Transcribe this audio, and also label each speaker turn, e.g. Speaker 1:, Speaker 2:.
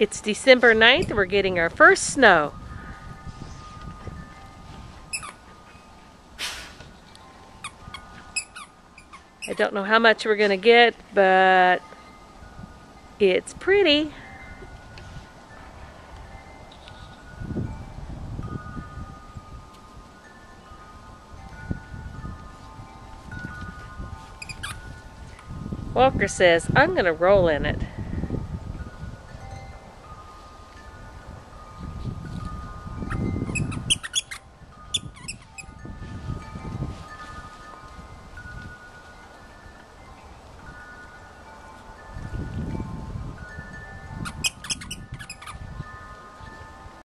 Speaker 1: It's December 9th. We're getting our first snow. I don't know how much we're going to get, but it's pretty. Walker says, I'm going to roll in it.